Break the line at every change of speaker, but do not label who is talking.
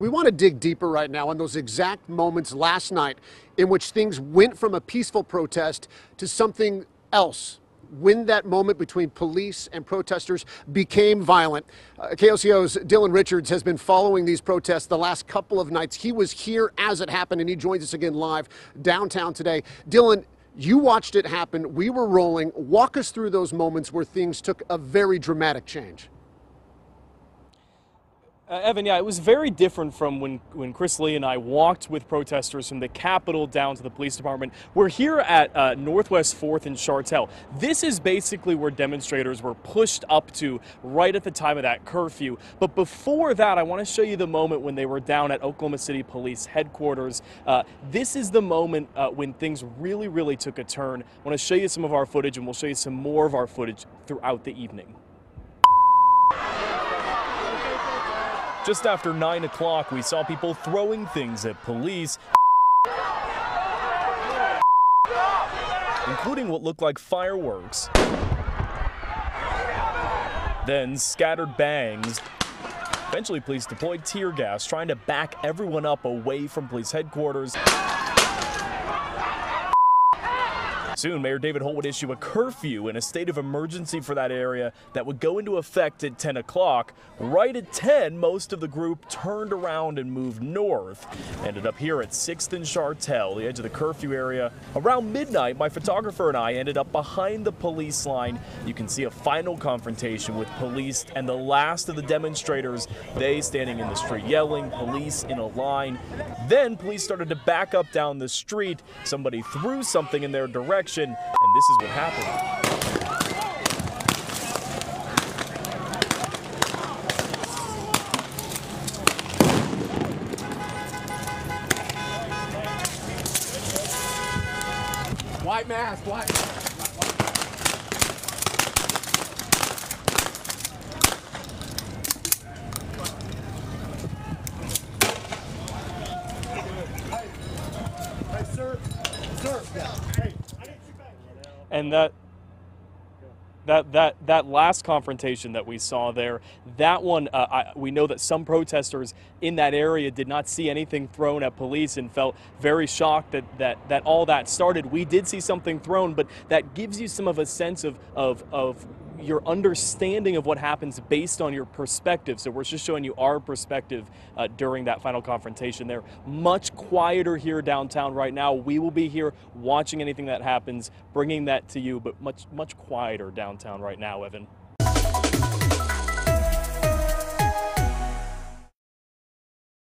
We want to dig deeper right now on those exact moments last night in which things went from a peaceful protest to something else. When that moment between police and protesters became violent. Uh, KOCO's Dylan Richards has been following these protests the last couple of nights. He was here as it happened, and he joins us again live downtown today. Dylan, you watched it happen. We were rolling. Walk us through those moments where things took a very dramatic change.
Uh, Evan, yeah, it was very different from when, when Chris Lee and I walked with protesters from the Capitol down to the police department. We're here at uh, Northwest 4th and Shartel. This is basically where demonstrators were pushed up to right at the time of that curfew. But before that, I want to show you the moment when they were down at Oklahoma City Police headquarters. Uh, this is the moment uh, when things really, really took a turn. I want to show you some of our footage, and we'll show you some more of our footage throughout the evening. Just after 9 o'clock, we saw people throwing things at police, including what looked like fireworks. Then scattered bangs. Eventually, police deployed tear gas, trying to back everyone up away from police headquarters. Soon, Mayor David Holt would issue a curfew and a state of emergency for that area that would go into effect at 10 o'clock. Right at 10, most of the group turned around and moved north. Ended up here at 6th and Shartel, the edge of the curfew area. Around midnight, my photographer and I ended up behind the police line. You can see a final confrontation with police and the last of the demonstrators. They standing in the street yelling, police in a line. Then police started to back up down the street. Somebody threw something in their direction and this is what happened.
White mask, white mask.
And that that that that last confrontation that we saw there, that one, uh, I, we know that some protesters in that area did not see anything thrown at police and felt very shocked that that that all that started. We did see something thrown, but that gives you some of a sense of of of your understanding of what happens based on your perspective. So we're just showing you our perspective uh, during that final confrontation there. Much quieter here downtown right now. We will be here watching anything that happens, bringing that to you, but much, much quieter downtown right now, Evan.